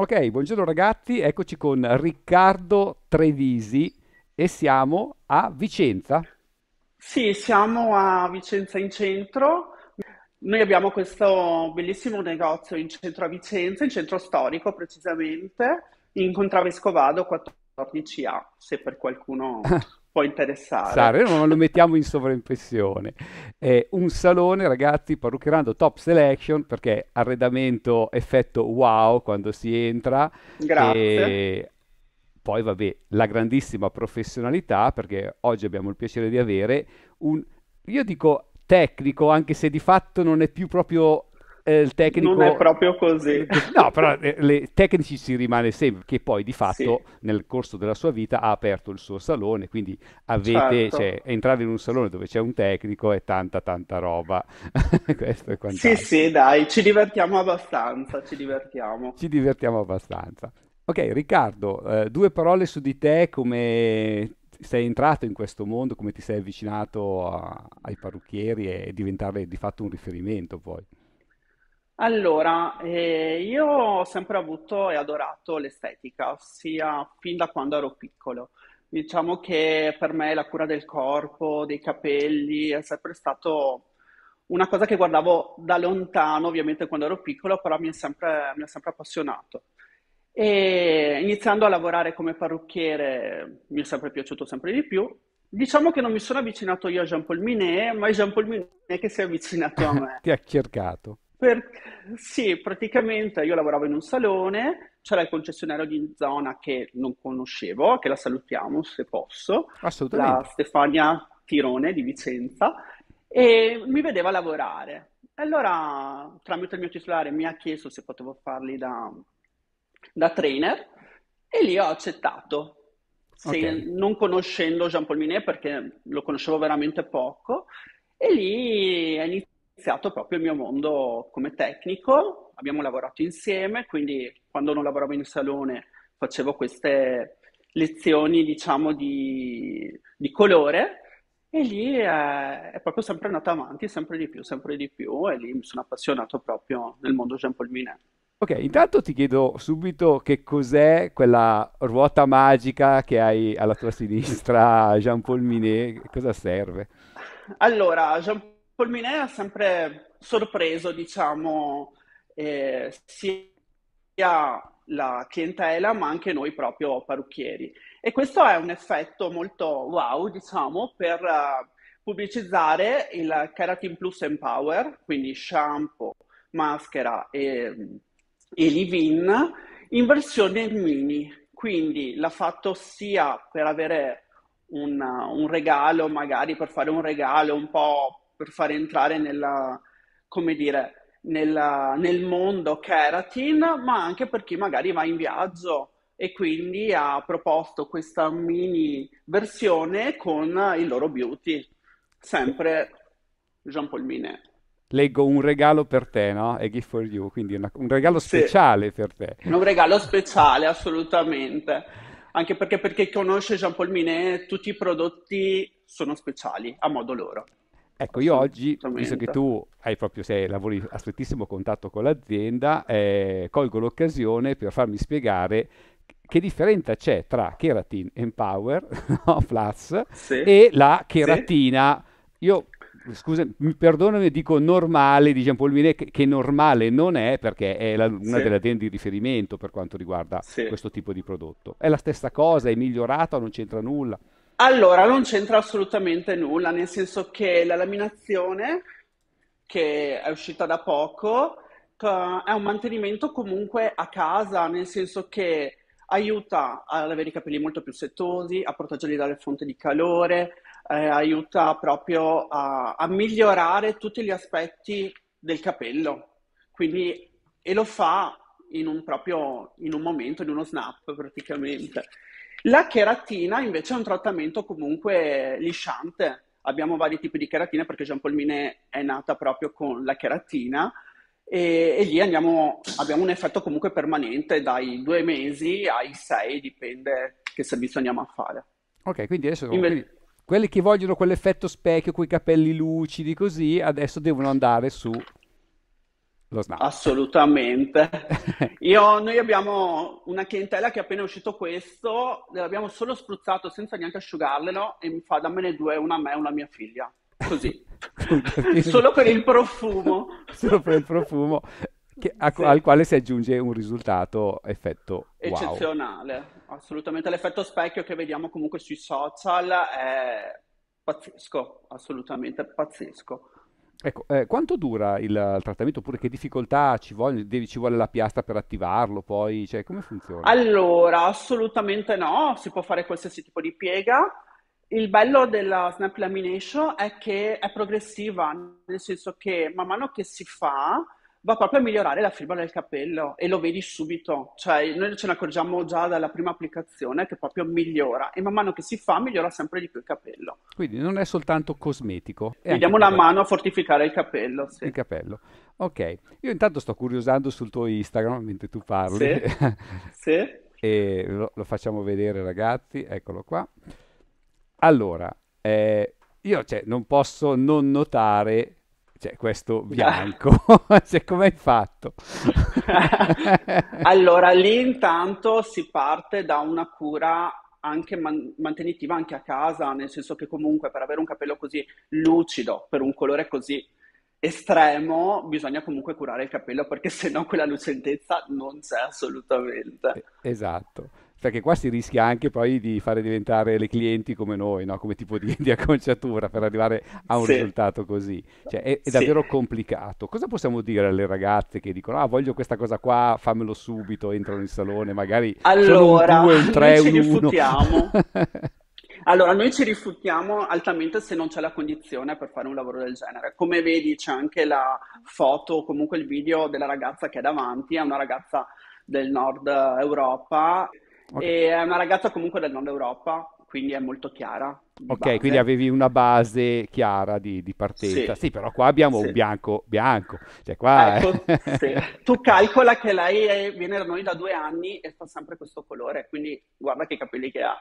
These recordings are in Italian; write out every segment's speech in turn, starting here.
Ok, buongiorno ragazzi, eccoci con Riccardo Trevisi e siamo a Vicenza. Sì, siamo a Vicenza in centro. Noi abbiamo questo bellissimo negozio in centro a Vicenza, in centro storico precisamente, in Contravescovado 14A, se per qualcuno può interessare. Sare, non lo mettiamo in sovraimpressione. È un salone, ragazzi, parruccherando top selection perché arredamento effetto wow quando si entra Grazie. e poi vabbè, la grandissima professionalità perché oggi abbiamo il piacere di avere un, io dico tecnico, anche se di fatto non è più proprio eh, il Non è tecnico proprio così. No, però eh, le- tecnici si rimane sempre, che poi di Sì, fatto nel corso della sua vita ha aperto il suo salone, quindi avete, certo. cioè, entrare in un salone dove c'è un tecnico è tanta tanta roba, questo è Sì, quant'altro. sì, dai, ci divertiamo abbastanza, ci divertiamo. Ci divertiamo abbastanza. Ok, Riccardo, eh, due parole su di te, come sei entrato in questo mondo, come ti sei avvicinato a- ai parrucchieri e diventare di fatto un riferimento poi. Allora, eh, io ho sempre avuto e adorato l'estetica, sia fin da quando ero piccolo. Diciamo che per me la cura del corpo, dei capelli, è sempre stato una cosa che guardavo da lontano, ovviamente quando ero piccolo, però mi è sempre, ha sempre appassionato. E iniziando a lavorare come parrucchiere mi è sempre piaciuto sempre di più. Diciamo che non mi sono avvicinato io a Jean-Paul Minet, ma è Jean-Paul Minet che si è avvicinato a me. Ti ha cercato. Per- Sì, praticamente io lavoravo in un salone, c'era il concessionario di zona che non conoscevo, che la salutiamo se posso, la Assolutamente. Stefania Tirone di Vicenza, e mi vedeva lavorare. Allora, tramite il mio titolare, mi ha chiesto se potevo farli da, da trainer e lì ho accettato. Se- non conoscendo Jean-Paul Minet perché lo conoscevo veramente poco, e lì è iniziato proprio il mio mondo come tecnico. Abbiamo lavorato insieme, quindi quando non lavoravo in salone facevo queste lezioni, diciamo, di, di colore. E lì è, è proprio sempre andata avanti, sempre di più, sempre di più, e lì mi sono appassionato proprio nel mondo Jean-Paul Minet. Ok, intanto ti chiedo subito che cos'è quella ruota magica che hai alla tua sinistra, Jean-Paul Minet, cosa serve? Allora, Jean-Paul Minet ha sempre sorpreso, diciamo, eh, sia la clientela, ma anche noi proprio parrucchieri. E questo è un effetto molto wow, diciamo, per eh, pubblicizzare il Keratin Plus Empower, quindi shampoo, maschera e, e leave-in in versione mini. Quindi l'ha fatto sia per avere un, un regalo, magari per fare un regalo, un po' per fare entrare nella, come dire, nella- nel mondo keratin, ma anche per chi magari va in viaggio e quindi ha proposto questa mini versione con il loro beauty, sempre Jean-Paul Minet. Leggo un regalo per te, no? A gift for you, quindi una- un regalo Sì, speciale per te. un regalo speciale, assolutamente. Anche perché per chi conosce Jean-Paul Minet, tutti i prodotti sono speciali a modo loro. Ecco, io oggi, visto che tu hai proprio, sei, lavori a strettissimo contatto con l'azienda, eh, colgo l'occasione per farmi spiegare che differenza c'è tra Keratin Empower, no, Plus, Sì, e la sì. cheratina. Io, scusa, mi perdonami, dico normale di Jean Paul Minet, che, che normale non è perché è la- una Sì, delle aziende di riferimento per quanto riguarda sì. questo tipo di prodotto. È la stessa cosa, è migliorata non c'entra nulla? Allora, non c'entra assolutamente nulla, nel senso che la laminazione, che è uscita da poco, è un mantenimento comunque a casa, nel senso che aiuta ad avere i capelli molto più setosi, a proteggerli dalle fonti di calore, eh, aiuta proprio a, a migliorare tutti gli aspetti del capello. Quindi, e lo fa in un proprio, in un momento, in uno snap praticamente. La cheratina invece è un trattamento comunque lisciante. Abbiamo vari tipi di cheratina perché Jean Paul Minet è nata proprio con la cheratina e, e lì andiamo, abbiamo un effetto comunque permanente dai due mesi ai sei, dipende che servizio andiamo a fare. Ok, quindi adesso quindi Inve- quelli che vogliono quell'effetto specchio con i capelli lucidi così, adesso devono andare su Lo snap. Assolutamente. Io- noi abbiamo una clientela che appena è uscito questo, l'abbiamo solo spruzzato senza neanche asciugarglielo e mi fa dammene due, una a me e una a mia figlia. Così. Solo per il profumo. Solo per il profumo che- a- Sì. al quale si aggiunge un risultato effetto wow. Eccezionale, assolutamente. L'effetto specchio che vediamo comunque sui social è pazzesco, assolutamente pazzesco. Ecco, eh, quanto dura il, il trattamento? Oppure che difficoltà ci vuole? Devi- ci vuole la piastra per attivarlo poi? Cioè, come funziona? Allora, assolutamente no, si può fare qualsiasi tipo di piega. Il bello della snap lamination è che è progressiva, nel senso che man mano che si fa va proprio a migliorare la fibra del capello e lo vedi subito, cioè noi ce ne accorgiamo già dalla prima applicazione che proprio migliora e man mano che si fa migliora sempre di più il capello. Quindi non è soltanto cosmetico, è Gli anche diamo una proprio mano a fortificare il capello, il sì. capello. Ok, io intanto sto curiosando sul tuo Instagram mentre tu parli Sì, sì. e lo, lo facciamo vedere ragazzi, eccolo qua. Allora, eh, io cioè, non posso non notare cioè, questo bianco, cioè, come hai fatto? Allora, lì intanto si parte da una cura anche man- mantenitiva anche a casa, nel senso che comunque per avere un capello così lucido, per un colore così estremo, bisogna comunque curare il capello perché sennò quella lucentezza non c'è assolutamente. Esatto, perché qua si rischia anche poi di fare diventare le clienti come noi, no? Come tipo di, di acconciatura per arrivare a un Sì, risultato così. Cioè, è, è sì. davvero complicato. Cosa possiamo dire alle ragazze che dicono, ah, voglio questa cosa qua, fammelo subito, entrano in salone, magari sono un Allora, 2, un noi 3, ci un 1. rifuttiamo. Allora, noi ci rifuttiamo altamente se non c'è la condizione per fare un lavoro del genere. Come vedi, c'è anche la foto, o comunque il video della ragazza che è davanti, è una ragazza del nord Europa Ok. e è una ragazza comunque del nord Europa, quindi è molto chiara Ok, quindi base. avevi una base chiara di, di partenza. Sì, Sì, però qua abbiamo un sì. bianco bianco. Cioè qua... Ecco, sì. Tu calcola che lei è- viene da noi da due anni e fa sempre questo colore, quindi guarda che capelli che ha.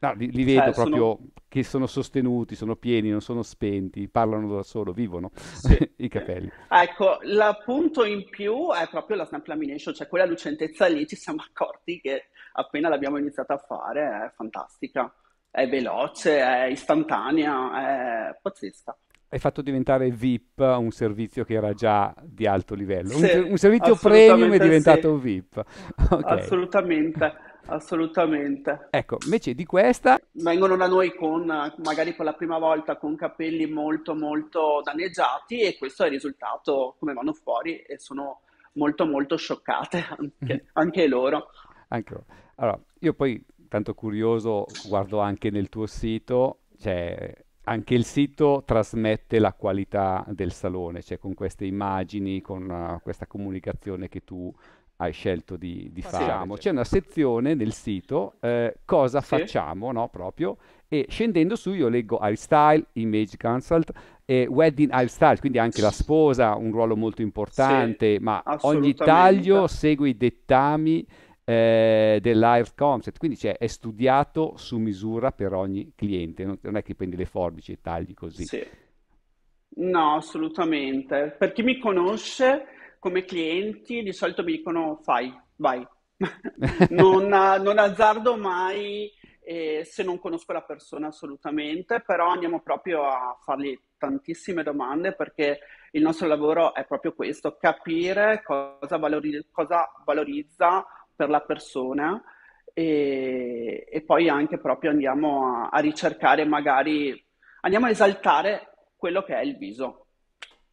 No, li, li vedo Cioè, sono... proprio che sono sostenuti, sono pieni, non sono spenti, parlano da solo, vivono i capelli. Ecco, il punto in più è proprio la snap lamination, cioè quella lucentezza lì ci siamo accorti che appena l'abbiamo iniziata a fare è fantastica, è veloce, è istantanea, è pazzesca. Hai fatto diventare VIP un servizio che era già di alto livello. Un, Sì, un servizio premium è assolutamente sì, diventato VIP. Ok. assolutamente, assolutamente. Ecco, invece di questa, Vengono da noi con, magari per la prima volta, con capelli molto molto danneggiati e questo è il risultato, come vanno fuori e sono molto molto scioccate anche, anche loro. anche allora, io poi, tanto curioso, guardo anche nel tuo sito, cioè anche il sito trasmette la qualità del salone, cioè con queste immagini, con eh, questa comunicazione che tu hai scelto di, di Sì, fare. C'è una sezione nel sito, eh, cosa sì, facciamo, no? Proprio, e scendendo su io leggo hairstyle, image consult e wedding hairstyle, quindi anche la sposa ha un ruolo molto sì, importante, ma ogni taglio segue i dettami eh, dell'Air Concept, quindi cioè, è studiato su misura per ogni cliente, non, non è che prendi le forbici e tagli così. Sì. No, assolutamente. Per chi mi conosce come clienti, di solito mi dicono fai, vai. Non, non azzardo mai eh, se non conosco la persona assolutamente, però andiamo proprio a fargli tantissime domande perché il nostro lavoro è proprio questo, capire cosa valori- cosa valorizza per la persona e, e poi anche proprio andiamo a, a ricercare magari, andiamo a esaltare quello che è il viso,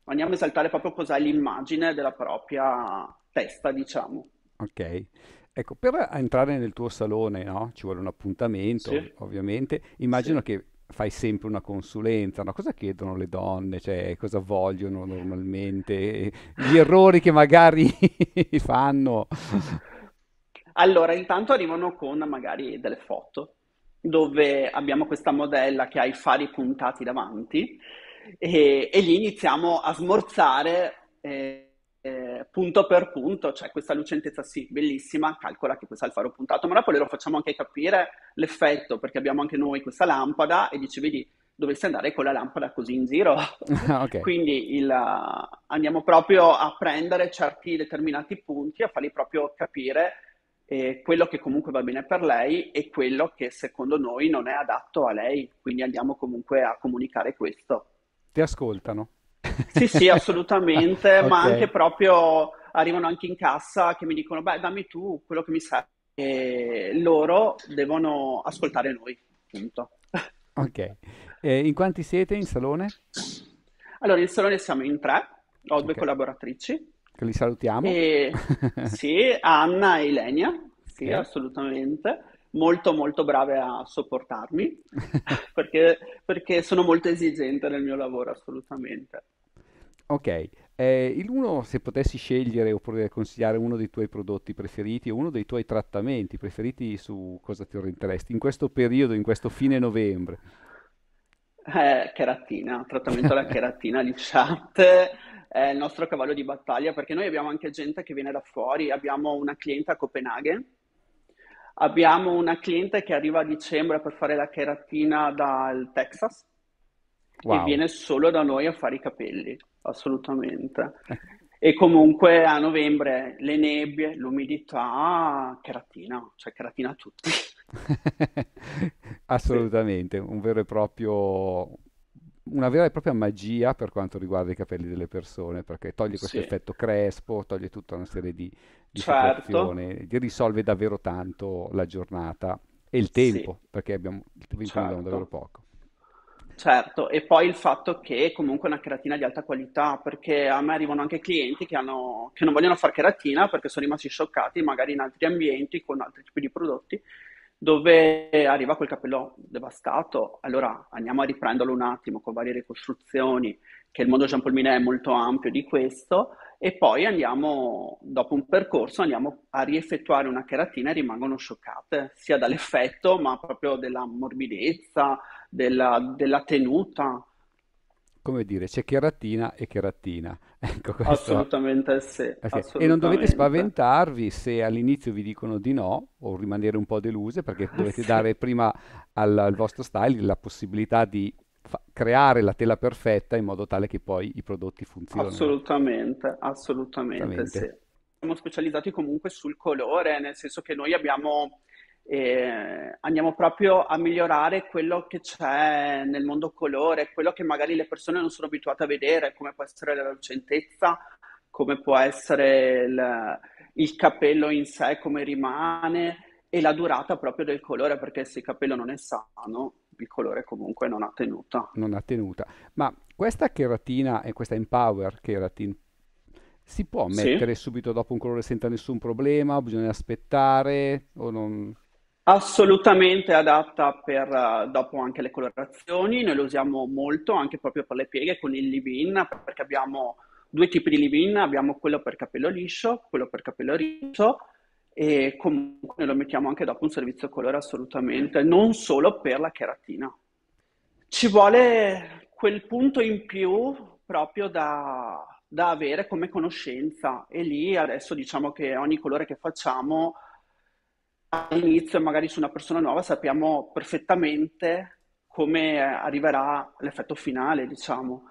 andiamo a esaltare proprio cos'è l'immagine della propria testa, diciamo. Ok. Ecco, per entrare nel tuo salone, no? Ci vuole un appuntamento, Sì, ov- ovviamente. sì. Immagino che fai sempre una consulenza, no? Cosa chiedono le donne? Cioè, cosa vogliono normalmente? Gli errori che magari fanno. Allora, intanto arrivano con magari delle foto dove abbiamo questa modella che ha i fari puntati davanti e, e lì iniziamo a smorzare eh, eh, punto per punto, cioè questa lucentezza sì, bellissima, calcola che questo è il faro puntato, ma le lo facciamo anche capire l'effetto perché abbiamo anche noi questa lampada e dici, vedi, dovessi andare con la lampada così in giro. Ok, Quindi il, andiamo proprio a prendere certi determinati punti, a farli proprio capire eh, quello che comunque va bene per lei e quello che secondo noi non è adatto a lei. Quindi andiamo comunque a comunicare questo. ti ascoltano. Sì, sì, assolutamente, ma anche proprio arrivano anche in cassa che mi dicono, beh, dammi tu quello che mi serve. E loro devono ascoltare noi, punto. ok. Eh, in quanti siete in salone? Allora, in salone siamo in tre, ho due Ok, collaboratrici, che li salutiamo. e sì, Anna e Ilenia, sì, Ok. assolutamente, molto molto brave a sopportarmi, perché, perché sono molto esigente nel mio lavoro, assolutamente. Ok, eh, il uno, se potessi scegliere oppure consigliare uno dei tuoi prodotti preferiti o uno dei tuoi trattamenti preferiti, su cosa ti orienteresti in questo periodo, in questo fine novembre? Eh, cheratina, trattamento alla cheratina di chat è il nostro cavallo di battaglia perché noi abbiamo anche gente che viene da fuori, abbiamo una cliente a Copenaghen, abbiamo una cliente che arriva a dicembre per fare la cheratina dal Texas e Wow. viene solo da noi a fare i capelli, assolutamente. E comunque a novembre le nebbie, l'umidità, cheratina, cioè cheratina a tutti. Sì, Assolutamente, un vero e proprio, una vera e propria magia per quanto riguarda i capelli delle persone, perché toglie questo sì, effetto crespo, toglie tutta una serie di, di certo, situazioni, ti risolve davvero tanto la giornata e il sì, tempo, perché abbiamo, il tempo ne abbiamo davvero certo. poco. Certo, e poi il fatto che comunque è una cheratina di alta qualità, perché a me arrivano anche clienti che hanno- che non vogliono fare cheratina perché sono rimasti scioccati magari in altri ambienti con altri tipi di prodotti, dove arriva quel capello devastato. Allora andiamo a riprenderlo un attimo con varie ricostruzioni, che il mondo Jean Paul Minet è molto ampio di questo, e poi andiamo, dopo un percorso, andiamo a rieffettuare una cheratina e rimangono scioccate, sia dall'effetto, ma proprio della morbidezza della, della tenuta. Come dire, c'è cheratina e cheratina. Ecco, questo. Assolutamente sì, Ok. E non dovete assolutamente. spaventarvi se all'inizio vi dicono di no o rimanere un po' deluse perché dovete Sì, dare prima al, al vostro style la possibilità di fa- creare la tela perfetta in modo tale che poi i prodotti funzionino. assolutamente, assolutamente Esattamente. sì. Siamo specializzati comunque sul colore, nel senso che noi abbiamo, andiamo proprio a migliorare quello che c'è nel mondo colore, quello che magari le persone non sono abituate a vedere, come può essere la lucentezza, come può essere il, il capello in sé, come rimane, e la durata proprio del colore, perché se il capello non è sano, il colore comunque non ha tenuta. Non ha tenuta. Ma questa cheratina e questa Empower Keratin si può Sì? mettere subito dopo un colore senza nessun problema? Bisogna aspettare o non... Assolutamente adatta per eh, dopo anche le colorazioni, noi lo usiamo molto anche proprio per le pieghe con il leave-in, perché abbiamo due tipi di leave-in, abbiamo quello per capello liscio, quello per capello rizo e comunque noi lo mettiamo anche dopo un servizio colore assolutamente, non solo per la cheratina. Ci vuole quel punto in più proprio da, da avere come conoscenza e lì adesso diciamo che ogni colore che facciamo all'inizio, magari su una persona nuova, sappiamo perfettamente come arriverà l'effetto finale, diciamo.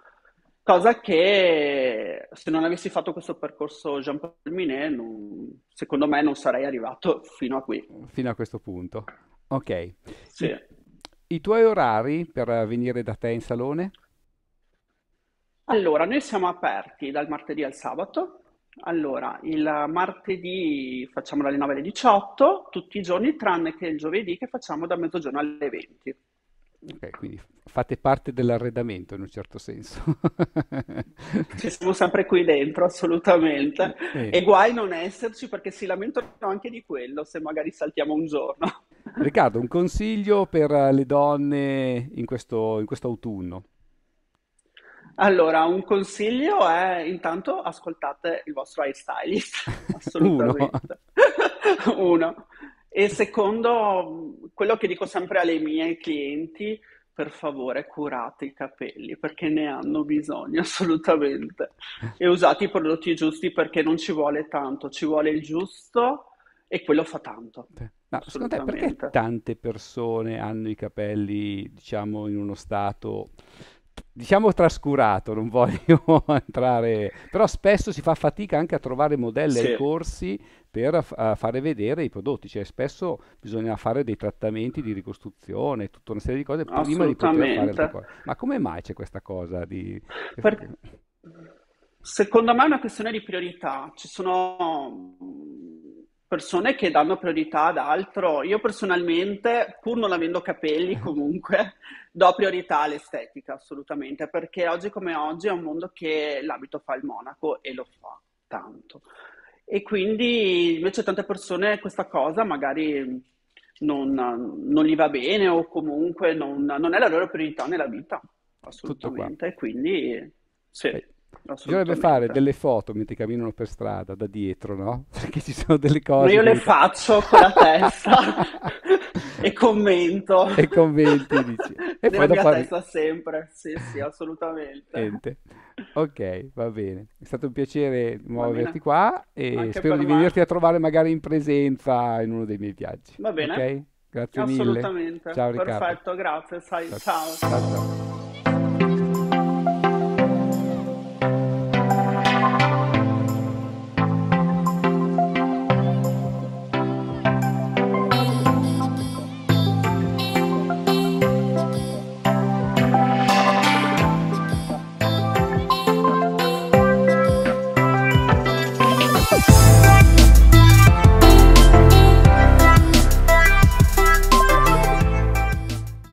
Cosa che se non avessi fatto questo percorso Jean Paul Minet, non- secondo me non sarei arrivato fino a qui. fino a questo punto. Ok. Sì. I, i tuoi orari per venire da te in salone? Allora, noi siamo aperti dal martedì al sabato. Allora, il martedì facciamo dalle 9 alle 18, tutti i giorni, tranne che il giovedì che facciamo da mezzogiorno alle 20. Ok, quindi fate parte dell'arredamento in un certo senso. Ci siamo sempre qui dentro, assolutamente. E Bene. guai non esserci perché si lamentano anche di quello se magari saltiamo un giorno. Riccardo, un consiglio per eh, le donne in questo, in questo autunno? Allora, un consiglio è intanto ascoltate il vostro hairstylist, Uno. assolutamente. Uno. E secondo, quello che dico sempre alle mie clienti, per favore curate i capelli perché ne hanno bisogno assolutamente. E usate i prodotti giusti perché non ci vuole tanto, ci vuole il giusto e quello fa tanto, Ma secondo te perché tante persone hanno i capelli, diciamo, in uno stato, diciamo, trascurato? Non voglio entrare, però spesso si fa fatica anche a trovare modelli ai Sì, corsi per fare vedere i prodotti, cioè spesso bisogna fare dei trattamenti di ricostruzione, tutta una serie di cose prima di poter fare assolutamente. cose. Ma come mai c'è questa cosa di... che fa- che- Per- Secondo me è una questione di priorità. Ci sono persone che danno priorità ad altro. Io personalmente, pur non avendo capelli, comunque do priorità all'estetica, assolutamente, perché oggi come oggi è un mondo che l'abito fa il monaco e lo fa tanto. E quindi invece tante persone questa cosa magari non, non gli va bene o comunque non, non è la loro priorità nella vita, assolutamente. E quindi sì, Eh, Bisognerebbe fare delle foto mentre camminano per strada da dietro, no? Perché ci sono delle Ma cose io che le faccio con la testa e commento E commenti, dici. E poi mia dopo testa sempre. Sì, sì, assolutamente. Niente. Ok, va bene. È stato un piacere bene, qua e anche spero per di me. venirti a trovare magari in presenza in uno dei miei viaggi. Va bene, Ok? Grazie mille. assolutamente. Ciao Riccardo. Perfetto, grazie. Sai, Ciao ciao. ciao. ciao.